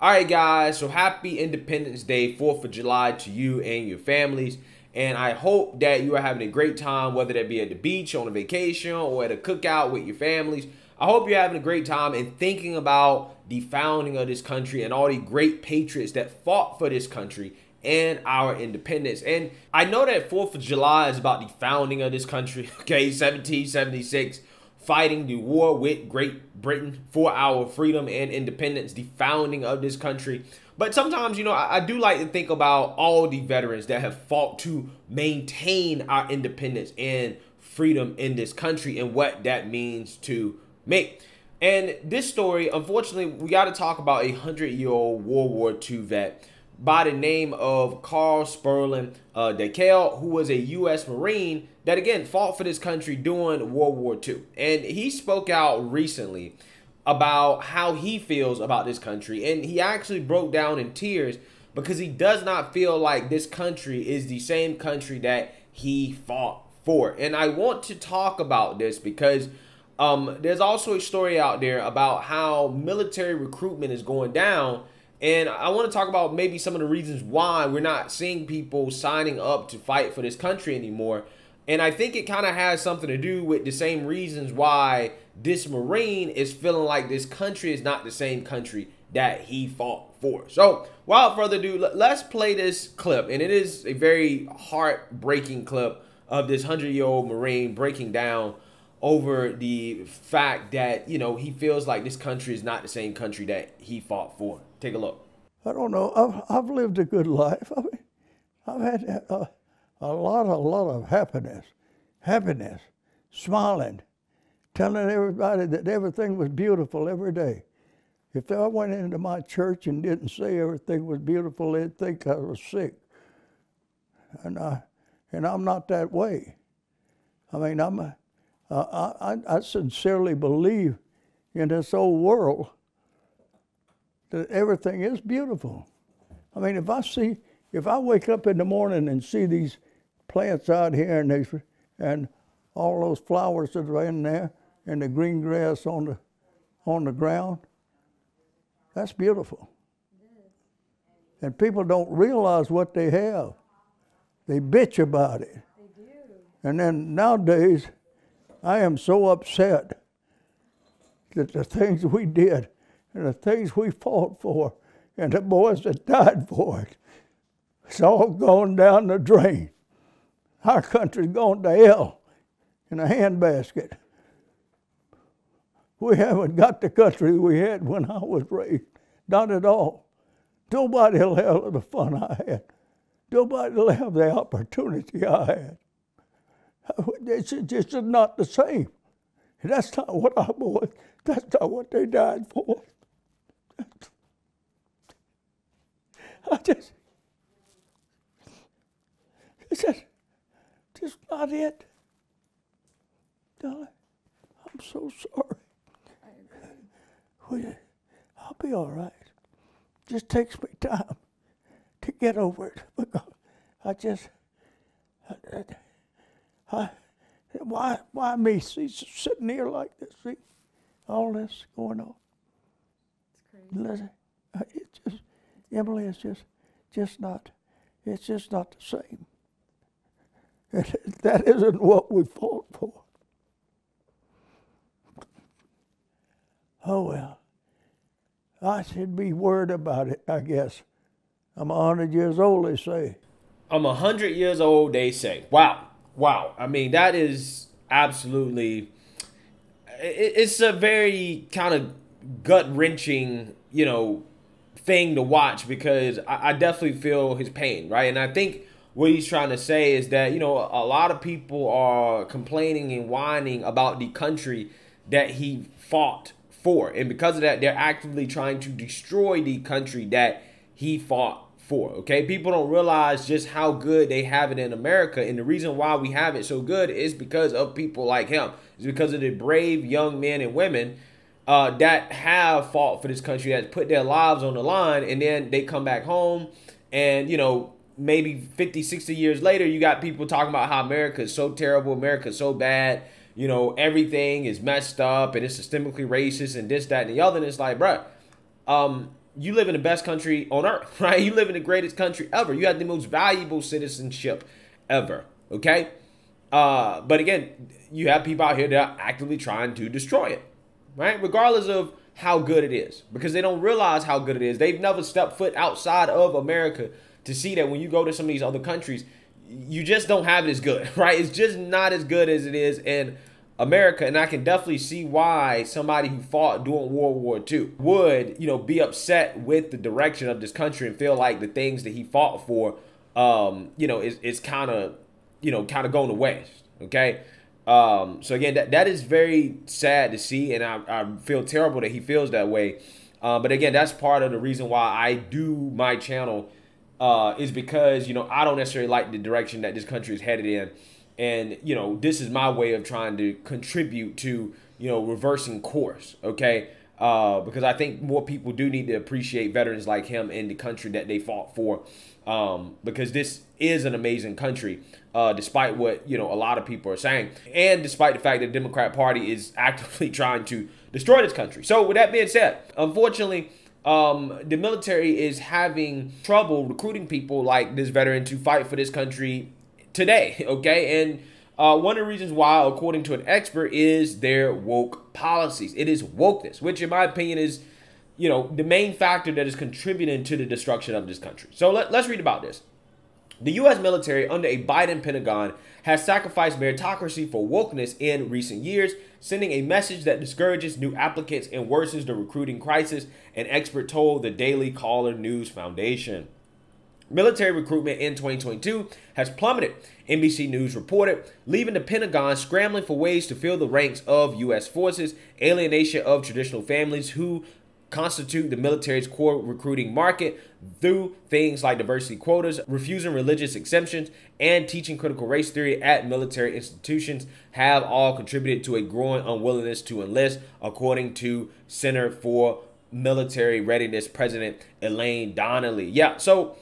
All right, guys. So happy Independence Day, 4th of July to you and your families. And I hope that you are having a great time, whether that be at the beach, on a vacation, or at a cookout with your families. I hope you're having a great time and thinking about the founding of this country and all the great patriots that fought for this country and our independence. And I know that 4th of July is about the founding of this country, okay, 1776, fighting the war with Great Britain for our freedom and independence, the founding of this country. But sometimes, you know, I, I do like to think about all the veterans that have fought to maintain our independence and freedom in this country and what that means to me. And this story, unfortunately, we got to talk about a hundred year old World War II vet by the name of Carl Spurlin uh, Dekel, who was a U.S. Marine that again fought for this country during World War II. And he spoke out recently about how he feels about this country. And he actually broke down in tears because he does not feel like this country is the same country that he fought for. And I want to talk about this because um, there's also a story out there about how military recruitment is going down and I want to talk about maybe some of the reasons why we're not seeing people signing up to fight for this country anymore. And I think it kind of has something to do with the same reasons why this Marine is feeling like this country is not the same country that he fought for. So, without further ado, let's play this clip. And it is a very heartbreaking clip of this 100 year old Marine breaking down over the fact that, you know, he feels like this country is not the same country that he fought for. Take a look. I don't know. I've, I've lived a good life. I mean, I've had a, a lot, a lot of happiness, happiness, smiling, telling everybody that everything was beautiful every day. If I went into my church and didn't say everything was beautiful, they'd think I was sick. And I, and I'm not that way. I mean, I'm, a, uh, I, I sincerely believe in this old world that everything is beautiful. I mean, if I see, if I wake up in the morning and see these plants out here and, and all those flowers that are in there and the green grass on the, on the ground, that's beautiful. And people don't realize what they have. They bitch about it. And then nowadays, I am so upset that the things we did and the things we fought for and the boys that died for it, it's all gone down the drain. Our country's gone to hell in a handbasket. We haven't got the country we had when I was raised. Not at all. Nobody will have the fun I had. Nobody will have the opportunity I had. It's just not the same. That's not what our boys, that's not what they died for. I just, it's just, just not it. Darling, I'm so sorry. I'll be all right. Just takes me time to get over it because I just, I, I, why, why me? See, sitting here like this, see, all this going on. It's crazy. Listen, it's just, Emily, it's just, just not, it's just not the same. that isn't what we fought for. Oh well, I should be worried about it, I guess. I'm a hundred years old, they say. I'm a hundred years old, they say. Wow, wow. I mean, that is absolutely. It's a very kind of gut wrenching, you know, thing to watch because I, I, definitely feel his pain, right? And I think what he's trying to say is that, you know, a lot of people are complaining and whining about the country that he fought for. And because of that, they're actively trying to destroy the country that he fought for. Okay, people don't realize just how good they have it in America, and the reason why we have it so good is because of people like him. It's because of the brave young men and women uh, that have fought for this country, that put their lives on the line, and then they come back home, and you know maybe 50, 60 years later, you got people talking about how America is so terrible, America is so bad, you know, everything is messed up and it's systemically racist and this, that, and the other. And it's like, bruh, um, you live in the best country on earth, right? You live in the greatest country ever. You have the most valuable citizenship ever, okay? Uh, but again, you have people out here that are actively trying to destroy it, right? Regardless of how good it is, because they don't realize how good it is. They've never stepped foot outside of America to see that when you go to some of these other countries, you just don't have it as good, right? It's just not as good as it is in America, and I can definitely see why somebody who fought during World War II would, you know, be upset with the direction of this country and feel like the things that he fought for, um, you know, is, is kind of, you know, kind of going to waste. Okay. Um, so again, that, that is very sad to see, and I, I feel terrible that he feels that way. Uh, but again, that's part of the reason why I do my channel uh, is because you know I don't necessarily like the direction that this country is headed in and you know this is my way of trying to contribute to you know reversing course okay uh, because i think more people do need to appreciate veterans like him in the country that they fought for. Um, because this is an amazing country uh, despite what you know a lot of people are saying. And despite the fact that the democrat party is actively trying to destroy this country. So with that being said unfortunately um, the military is having trouble recruiting people like this veteran to fight for this country today, okay? And uh, one of the reasons why, according to an expert, is their woke policies. It is wokeness, which, in my opinion, is you know the main factor that is contributing to the destruction of this country. So let, let's read about this. The U.S. military, under a Biden Pentagon, has sacrificed meritocracy for wokeness in recent years, sending a message that discourages new applicants and worsens the recruiting crisis, an expert told the Daily Caller News Foundation. Military recruitment in 2022 has plummeted, NBC News reported, leaving the Pentagon scrambling for ways to fill the ranks of U.S. forces, alienation of traditional families who constitute the military's core recruiting market through things like diversity quotas, refusing religious exemptions, and teaching critical race theory at military institutions have all contributed to a growing unwillingness to enlist, according to Center for Military Readiness President Elaine Donnelly. Yeah, so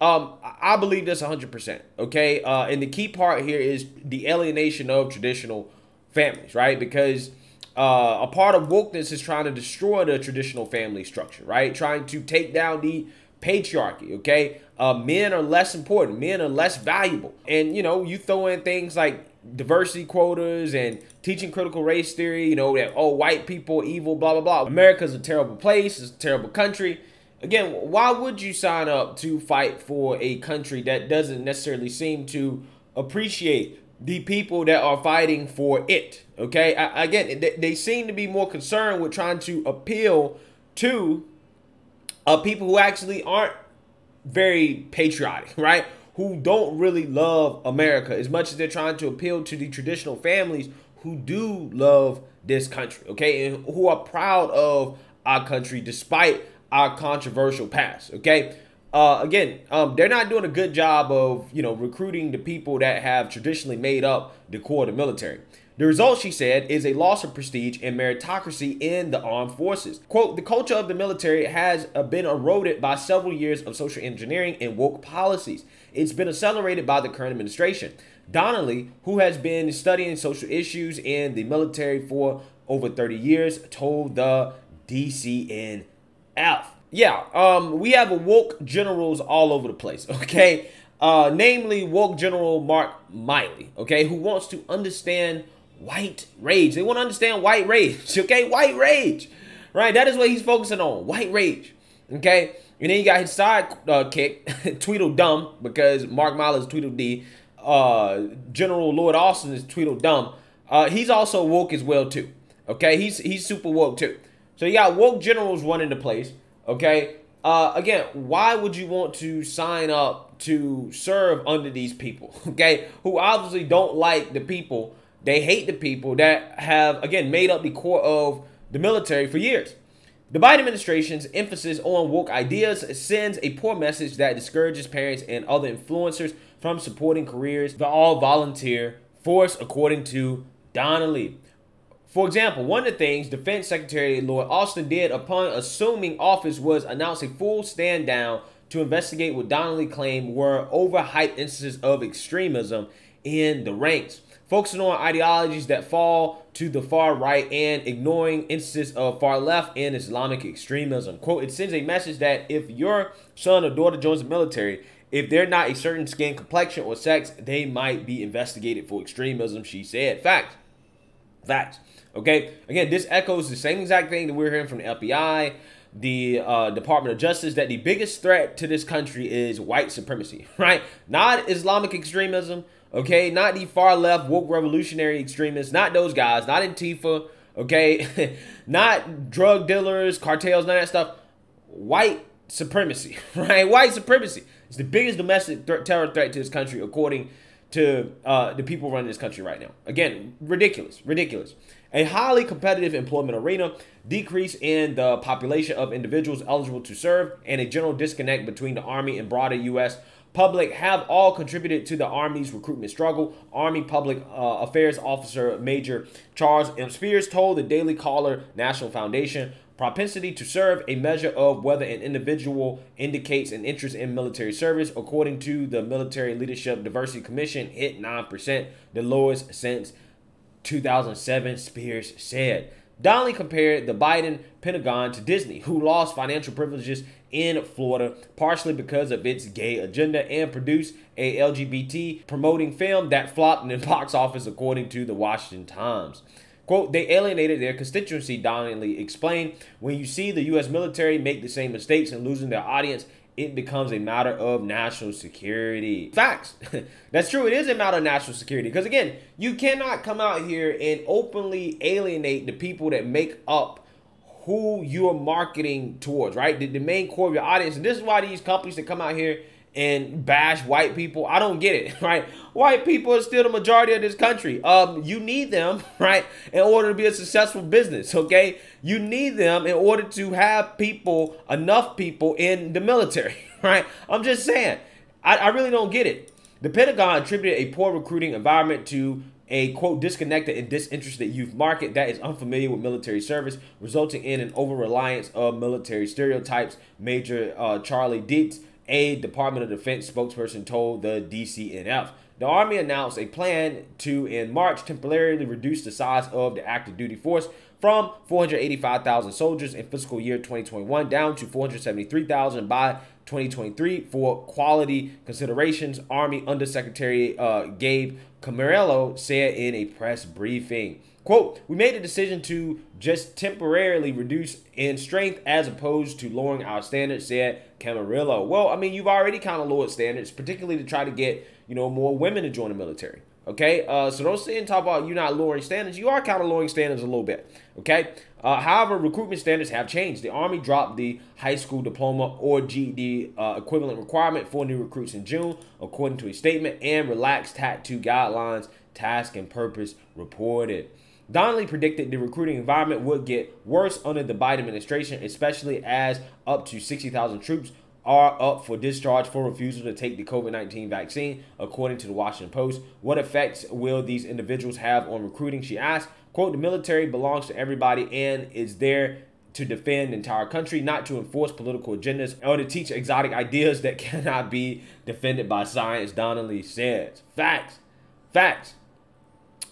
um, I believe this 100%. Okay. Uh, and the key part here is the alienation of traditional families, right? Because uh, a part of wokeness is trying to destroy the traditional family structure, right? Trying to take down the patriarchy, okay? Uh, men are less important, men are less valuable. And, you know, you throw in things like diversity quotas and teaching critical race theory, you know, that, oh, white people evil, blah, blah, blah. America's a terrible place, it's a terrible country again, why would you sign up to fight for a country that doesn't necessarily seem to appreciate the people that are fighting for it? Okay, I, again, they, they, seem to be more concerned with trying to appeal to uh, people who actually aren't very patriotic, right? Who don't really love America as much as they're trying to appeal to the traditional families who do love this country, okay, and who are proud of our country despite our controversial past. Okay. Uh, again, um, they're not doing a good job of you know recruiting the people that have traditionally made up the core of the military. The result, she said, is a loss of prestige and meritocracy in the armed forces. Quote, the culture of the military has uh, been eroded by several years of social engineering and woke policies. It's been accelerated by the current administration. Donnelly, who has been studying social issues in the military for over 30 years, told the DCN F. Yeah, um, we have woke generals all over the place, okay? Uh, namely, woke general Mark Milley, okay, who wants to understand white rage. They want to understand white rage, okay? White rage, right? That is what he's focusing on, white rage, okay? And then you got his side uh, kick, Tweedledum, because Mark Milley is Tweedledee. Uh, General Lloyd Austin is Tweedledum. Uh, he's also woke as well, too, okay? He's, he's super woke, too. So you got woke generals running the place. Okay. Uh, again, why would you want to sign up to serve under these people? Okay, who obviously don't like the people. They hate the people that have again made up the core of the military for years. The Biden administration's emphasis on woke ideas sends a poor message that discourages parents and other influencers from supporting careers the all volunteer force, according to Donnelly. For example, one of the things Defense Secretary Lloyd Austin did upon assuming office was announce a full stand down to investigate what Donnelly claimed were overhyped instances of extremism in the ranks. focusing on ideologies that fall to the far right and ignoring instances of far left and Islamic extremism. Quote, it sends a message that if your son or daughter joins the military, if they're not a certain skin complexion or sex, they might be investigated for extremism, she said. Facts. Facts. Okay. Again, this echoes the same exact thing that we're hearing from the FBI, the uh, Department of Justice, that the biggest threat to this country is white supremacy, right? Not Islamic extremism, okay? Not the far left woke revolutionary extremists, not those guys, not Antifa, okay? not drug dealers, cartels, none of that stuff. White supremacy, right? White supremacy. is the biggest domestic th- terror threat to this country, according to uh, the people running this country right now. Again, ridiculous, ridiculous. A highly competitive employment arena, decrease in the population of individuals eligible to serve, and a general disconnect between the Army and broader U.S. public have all contributed to the Army's recruitment struggle. Army Public uh, Affairs Officer Major Charles M. Spears told the Daily Caller National Foundation propensity to serve, a measure of whether an individual indicates an interest in military service, according to the Military Leadership Diversity Commission, hit 9%, the lowest since 2007, Spears said. Donnelly compared the Biden Pentagon to Disney, who lost financial privileges in Florida partially because of its gay agenda and produced a LGBT promoting film that flopped in the box office, according to the Washington Times. Quote, they alienated their constituency, Donnelly explained. When you see the U.S. military make the same mistakes and losing their audience, it becomes a matter of national security. Facts. That's true. It is a matter of national security. Because again, you cannot come out here and openly alienate the people that make up who you're marketing towards, right? The, the main core of your audience. And this is why these companies that come out here and bash white people. I don't get it, right? White people are still the majority of this country. Um, you need them, right, in order to be a successful business. Okay, you need them in order to have people, enough people in the military, right? I'm just saying, I, I really don't get it. The Pentagon attributed a poor recruiting environment to a quote disconnected and disinterested youth market that is unfamiliar with military service, resulting in an over reliance of military stereotypes. Major uh, Charlie Dietz a Department of Defense spokesperson told the DCNF. The Army announced a plan to, in March, temporarily reduce the size of the active duty force from 485,000 soldiers in fiscal year 2021 down to 473,000 by 2023 for quality considerations, Army Undersecretary uh, Gabe Camarillo said in a press briefing. Quote, we made a decision to just temporarily reduce in strength as opposed to lowering our standards, said Camarillo. Well, I mean, you've already kind of lowered standards, particularly to try to get, you know, more women to join the military. Okay, uh, so don't sit and talk about you not lowering standards. You are kind of lowering standards a little bit. Okay, uh, however, recruitment standards have changed. The Army dropped the high school diploma or GED uh, equivalent requirement for new recruits in June, according to a statement, and relaxed tattoo guidelines, task and purpose reported. Donnelly predicted the recruiting environment would get worse under the Biden administration, especially as up to 60,000 troops are up for discharge for refusal to take the COVID 19 vaccine, according to the Washington Post. What effects will these individuals have on recruiting? She asked. Quote, the military belongs to everybody and is there to defend the entire country, not to enforce political agendas or to teach exotic ideas that cannot be defended by science, Donnelly says. Facts. Facts.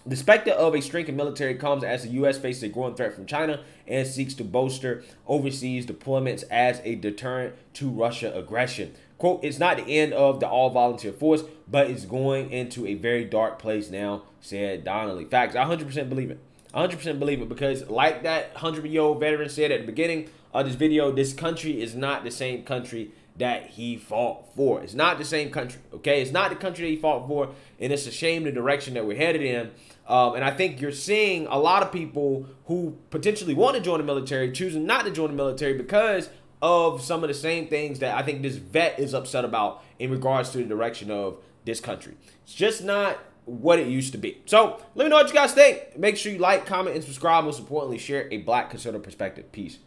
The specter of a strengthened military comes as the U.S. faces a growing threat from China and seeks to bolster overseas deployments as a deterrent to Russia aggression. Quote, it's not the end of the all volunteer force, but it's going into a very dark place now, said Donnelly. Facts, I 100% believe it. 100% believe it because, like that 100 year old veteran said at the beginning this video, this country is not the same country that he fought for. It's not the same country, okay? It's not the country that he fought for, and it's a shame the direction that we're headed in. Um, and I think you're seeing a lot of people who potentially want to join the military choosing not to join the military because of some of the same things that I think this vet is upset about in regards to the direction of this country. It's just not what it used to be. So let me know what you guys think. Make sure you like, comment, and subscribe. Most importantly, share a black conservative perspective. Peace.